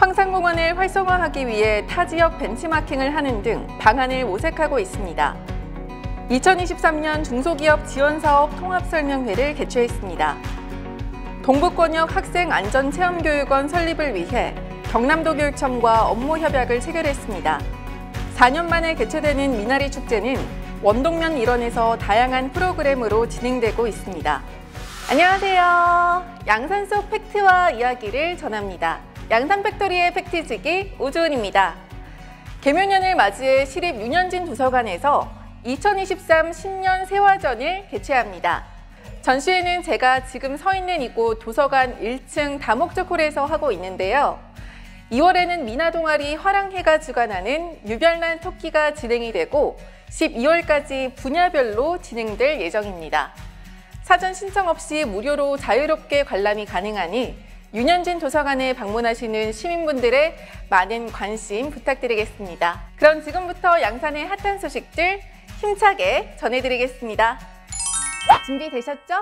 황산공원을 활성화하기 위해 타 지역 벤치마킹을 하는 등 방안을 모색하고 있습니다. 2023년 중소기업 지원사업 통합설명회를 개최했습니다. 동북권역 학생 안전체험교육원 설립을 위해 경남도 교육청과 업무 협약을 체결했습니다. 4년 만에 개최되는 미나리 축제는 원동면 일원에서 다양한 프로그램으로 진행되고 있습니다. 안녕하세요. 양산 속 팩트와 이야기를 전합니다. 양산 팩토리의 팩트지기 오주은입니다. 계묘년을 맞이해 시립 윤현진 도서관에서 2023 신년 세화전을 개최합니다. 전시회는 제가 지금 서 있는 이곳 도서관 1층 다목적 홀에서 하고 있는데요. 2월에는 민화동아리 화랑해가 주관하는 유별난 토끼가 진행이 되고 12월까지 분야별로 진행될 예정입니다. 사전 신청 없이 무료로 자유롭게 관람이 가능하니 윤현진 도서관에 방문하시는 시민분들의 많은 관심 부탁드리겠습니다. 그럼 지금부터 양산의 핫한 소식들 힘차게 전해드리겠습니다. 준비되셨죠?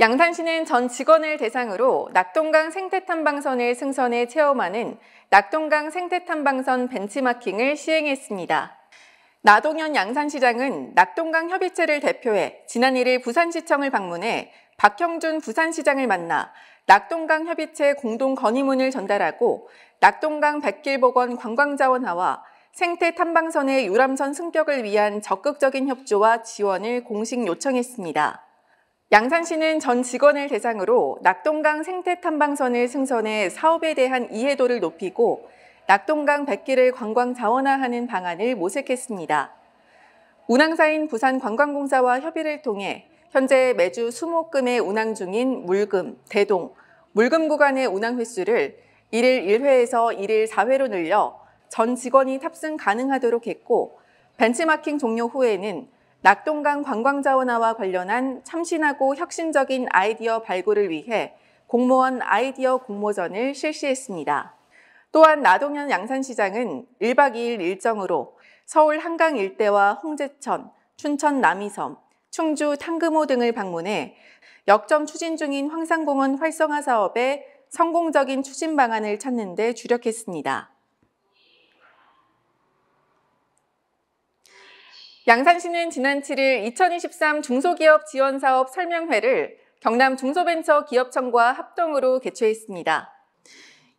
양산시는 전 직원을 대상으로 낙동강 생태탐방선을 승선해 체험하는 낙동강 생태탐방선 벤치마킹을 시행했습니다. 나동현 양산시장은 낙동강 협의체를 대표해 지난 1일 부산시청을 방문해 박형준 부산시장을 만나 낙동강 협의체 공동 건의문을 전달하고 낙동강 백길복원 관광자원화와 생태 탐방선의 유람선 승격을 위한 적극적인 협조와 지원을 공식 요청했습니다. 양산시는 전 직원을 대상으로 낙동강 생태 탐방선을 승선해 사업에 대한 이해도를 높이고 낙동강 백길을 관광 자원화하는 방안을 모색했습니다. 운항사인 부산관광공사와 협의를 통해 현재 매주 수목금에 운항 중인 물금, 대동, 물금 구간의 운항 횟수를 1일 1회에서 1일 4회로 늘려 전 직원이 탑승 가능하도록 했고 벤치마킹 종료 후에는 낙동강 관광자원화와 관련한 참신하고 혁신적인 아이디어 발굴을 위해 공무원 아이디어 공모전을 실시했습니다. 또한 나동현 양산시장은 1박 2일 일정으로 서울 한강 일대와 홍제천, 춘천 남이섬, 충주 탕금호 등을 방문해 역점 추진 중인 황산공원 활성화 사업의 성공적인 추진 방안을 찾는 데 주력했습니다. 양산시는 지난 7일 2023 중소기업 지원사업 설명회를 경남 중소벤처기업청과 합동으로 개최했습니다.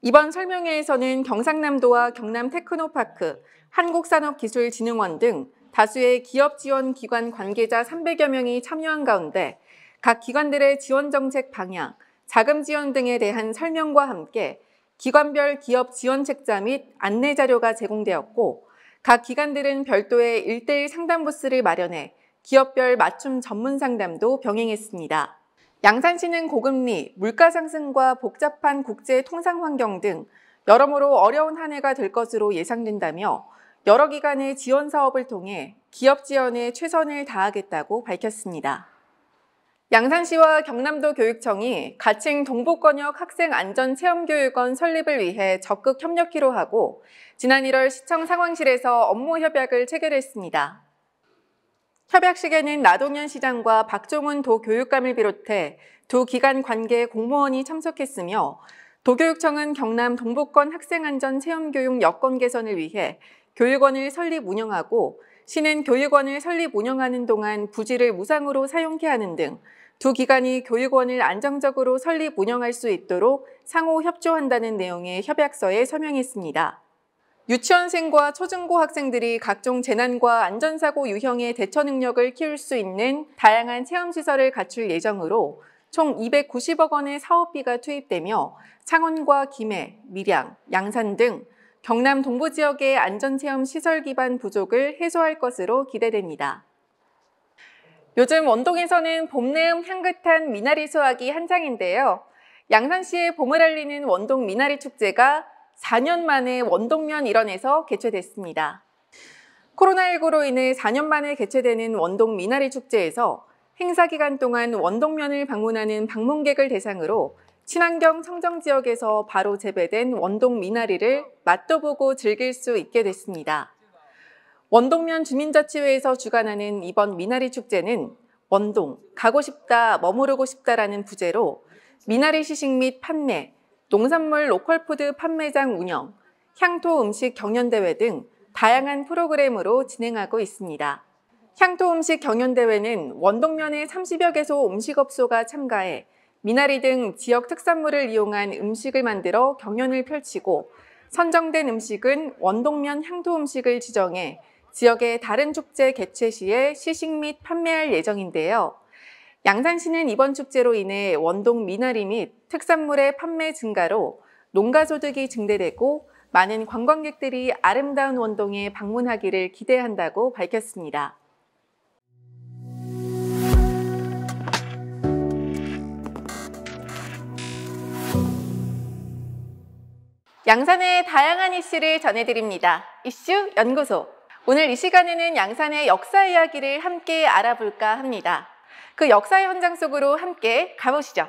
이번 설명회에서는 경상남도와 경남 테크노파크, 한국산업기술진흥원 등 다수의 기업 지원 기관 관계자 300여 명이 참여한 가운데 각 기관들의 지원 정책 방향, 자금 지원 등에 대한 설명과 함께 기관별 기업 지원 책자 및 안내 자료가 제공되었고 각 기관들은 별도의 1대1 상담 부스를 마련해 기업별 맞춤 전문 상담도 병행했습니다. 양산시는 고금리, 물가 상승과 복잡한 국제 통상 환경 등 여러모로 어려운 한 해가 될 것으로 예상된다며 여러 기관의 지원 사업을 통해 기업 지원에 최선을 다하겠다고 밝혔습니다. 양산시와 경남도 교육청이 가칭 동북권역 학생 안전 체험교육원 설립을 위해 적극 협력키로 하고 지난 1월 시청 상황실에서 업무 협약을 체결했습니다. 협약식에는 나동현 시장과 박종훈 도 교육감을 비롯해 두 기관 관계 공무원이 참석했으며 도교육청은 경남 동북권 학생안전 체험교육 여건 개선을 위해 교육원을 설립 운영하고 시는 교육원을 설립 운영하는 동안 부지를 무상으로 사용케 하는 등 두 기관이 교육원을 안정적으로 설립 운영할 수 있도록 상호 협조한다는 내용의 협약서에 서명했습니다. 유치원생과 초중고 학생들이 각종 재난과 안전사고 유형의 대처 능력을 키울 수 있는 다양한 체험시설을 갖출 예정으로 총 290억 원의 사업비가 투입되며 창원과 김해, 밀양, 양산 등 경남 동부 지역의 안전체험 시설 기반 부족을 해소할 것으로 기대됩니다. 요즘 원동에서는 봄내음 향긋한 미나리 수확이 한창인데요. 양산시의 봄을 알리는 원동 미나리 축제가 4년 만에 원동면 일원에서 개최됐습니다. 코로나19로 인해 4년 만에 개최되는 원동 미나리 축제에서 행사 기간 동안 원동면을 방문하는 방문객을 대상으로 친환경 청정 지역에서 바로 재배된 원동 미나리를 맛도 보고 즐길 수 있게 됐습니다. 원동면 주민자치회에서 주관하는 이번 미나리 축제는 원동, 가고 싶다, 머무르고 싶다라는 부제로 미나리 시식 및 판매, 농산물 로컬푸드 판매장 운영, 향토 음식 경연대회 등 다양한 프로그램으로 진행하고 있습니다. 향토 음식 경연대회는 원동면의 30여 개소 음식업소가 참가해 미나리 등 지역 특산물을 이용한 음식을 만들어 경연을 펼치고 선정된 음식은 원동면 향토 음식을 지정해 지역의 다른 축제 개최 시에 시식 및 판매할 예정인데요. 양산시는 이번 축제로 인해 원동 미나리 및 특산물의 판매 증가로 농가 소득이 증대되고 많은 관광객들이 아름다운 원동에 방문하기를 기대한다고 밝혔습니다. 양산의 다양한 이슈를 전해드립니다. 이슈 연구소. 오늘 이 시간에는 양산의 역사 이야기를 함께 알아볼까 합니다. 그 역사 현장 속으로 함께 가보시죠.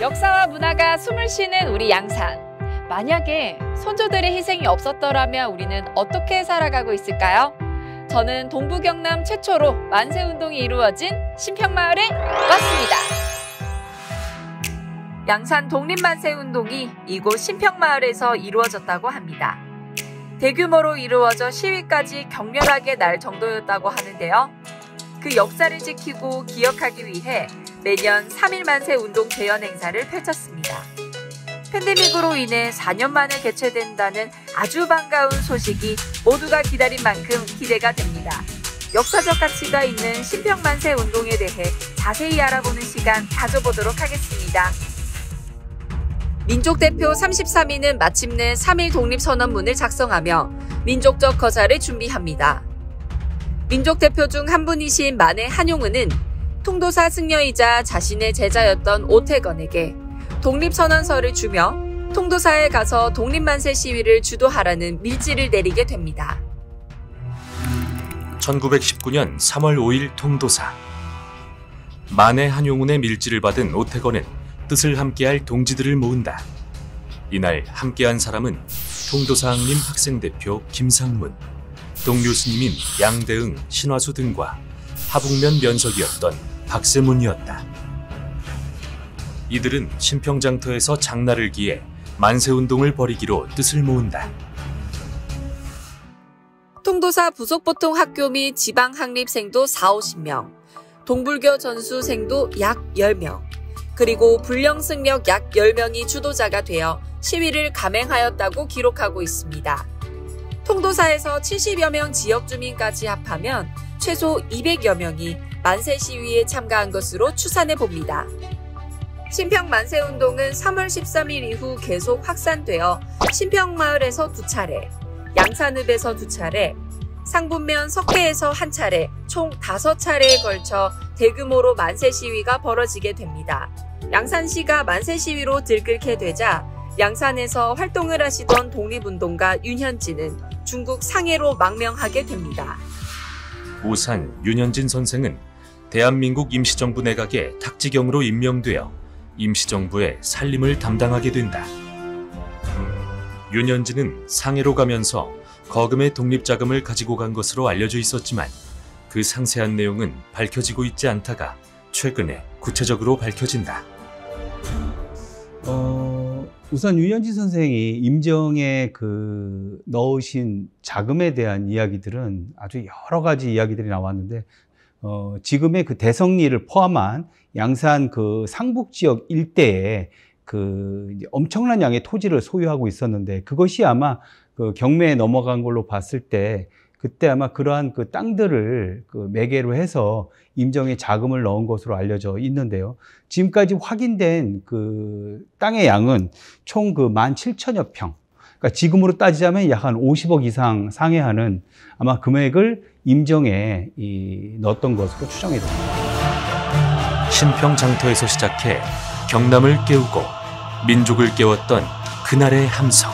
역사와 문화가 숨을 쉬는 우리 양산. 만약에 선조들의 희생이 없었더라면 우리는 어떻게 살아가고 있을까요? 저는 동부 경남 최초로 만세 운동이 이루어진 신평마을에 왔습니다. 양산 독립만세 운동이 이곳 신평마을에서 이루어졌다고 합니다. 대규모로 이루어져 시위까지 격렬하게 날 정도였다고 하는데요. 그 역사를 지키고 기억하기 위해 매년 3일 만세 운동 개연 행사를 펼쳤습니다. 팬데믹으로 인해 4년 만에 개최된다는 아주 반가운 소식이 모두가 기다린 만큼 기대가 됩니다. 역사적 가치가 있는 신평만세 운동에 대해 자세히 알아보는 시간 가져보도록 하겠습니다. 민족 대표 33인은 마침내 3일 독립선언문을 작성하며 민족적 거사를 준비합니다. 민족 대표 중 한 분이신 만해 한용은은 통도사 승려이자 자신의 제자였던 오태건에게 독립선언서를 주며 통도사에 가서 독립만세 시위를 주도하라는 밀지를 내리게 됩니다. 1919년 3월 5일 통도사 만해 한용운의 밀지를 받은 오태건은 뜻을 함께할 동지들을 모은다. 이날 함께한 사람은 통도사 항림 학생대표 김상문, 동료 스님인 양대응, 신화수 등과 하북면 면석이었던 박세문이었다. 이들은 신평장터에서 장날을 기해 만세운동을 벌이기로 뜻을 모은다. 통도사 부속보통 학교 및 지방 학립생도 4, 50명, 동불교 전수생도 약 10명, 그리고 불령승력 약 10명이 주도자가 되어 시위를 감행하였다고 기록하고 있습니다. 통도사에서 70여 명 지역 주민까지 합하면 최소 200여 명이 만세 시위에 참가한 것으로 추산해 봅니다. 신평 만세 운동은 3월 13일 이후 계속 확산되어 신평마을에서 두 차례, 양산읍에서 두 차례, 상분면 석회에서 한 차례, 총 다섯 차례에 걸쳐 대규모로 만세 시위가 벌어지게 됩니다. 양산시가 만세 시위로 들끓게 되자 양산에서 활동을 하시던 독립운동가 윤현진은 중국 상해로 망명하게 됩니다. 우산 윤현진 선생은 대한민국 임시정부 내각의 탁지경으로 임명되어 임시정부의 살림을 담당하게 된다. 윤현진은 상해로 가면서 거금의 독립자금을 가지고 간 것으로 알려져 있었지만 그 상세한 내용은 밝혀지고 있지 않다가 최근에 구체적으로 밝혀진다. 어, 우선 유현진 선생이 임정에 그 넣으신 자금에 대한 이야기들은 아주 여러 가지 이야기들이 나왔는데 어, 지금의 그 대성리를 포함한 양산 그 상북 지역 일대에 그 엄청난 양의 토지를 소유하고 있었는데 그것이 아마 그 경매에 넘어간 걸로 봤을 때 그때 아마 그러한 그 땅들을 그 매개로 해서 임정에 자금을 넣은 것으로 알려져 있는데요. 지금까지 확인된 그 땅의 양은 총그만 칠천여 평. 그러니까 지금으로 따지자면 약 한 50억 이상 상회하는 아마 금액을 임정에 이 넣었던 것으로 추정이 됩니다. 신평장터에서 시작해 경남을 깨우고 민족을 깨웠던 그날의 함성.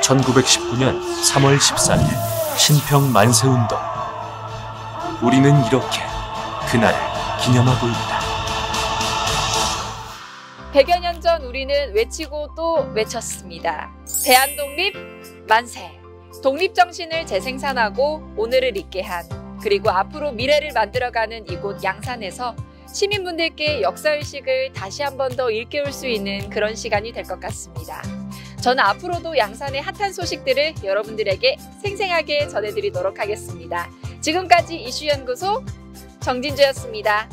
1919년 3월 14일 신평 만세운동. 우리는 이렇게 그날을 기념하고 있다. 100여 년 전 우리는 외치고 또 외쳤습니다. 대한독립 만세. 독립정신을 재생산하고 오늘을 있게 한 그리고 앞으로 미래를 만들어가는 이곳 양산에서 시민분들께 역사의식을 다시 한 번 더 일깨울 수 있는 그런 시간이 될 것 같습니다. 저는 앞으로도 양산의 핫한 소식들을 여러분들에게 생생하게 전해드리도록 하겠습니다. 지금까지 이슈연구소 정진주였습니다.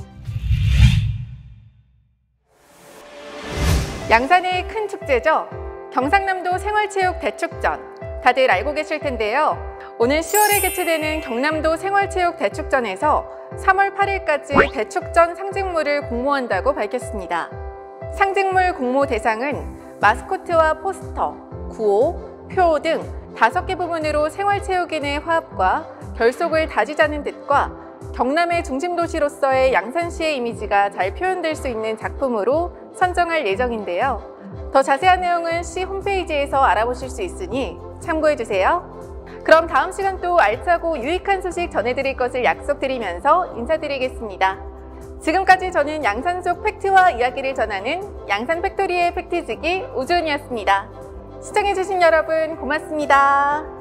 양산의 큰 축제죠. 경상남도 생활체육 대축전. 다들 알고 계실 텐데요. 오늘 10월에 개최되는 경남도 생활체육 대축전에서 3월 8일까지 대축전 상징물을 공모한다고 밝혔습니다. 상징물 공모 대상은 마스코트와 포스터, 구호, 표 등 다섯 개 부분으로 생활체육인의 화합과 결속을 다지자는 뜻과 경남의 중심 도시로서의 양산시의 이미지가 잘 표현될 수 있는 작품으로 선정할 예정인데요. 더 자세한 내용은 시 홈페이지에서 알아보실 수 있으니 참고해주세요. 그럼 다음 시간 또 알차고 유익한 소식 전해드릴 것을 약속드리면서 인사드리겠습니다. 지금까지 저는 양산 속 팩트와 이야기를 전하는 양산 팩토리의 팩트지기 오주은이었습니다. 시청해주신 여러분 고맙습니다.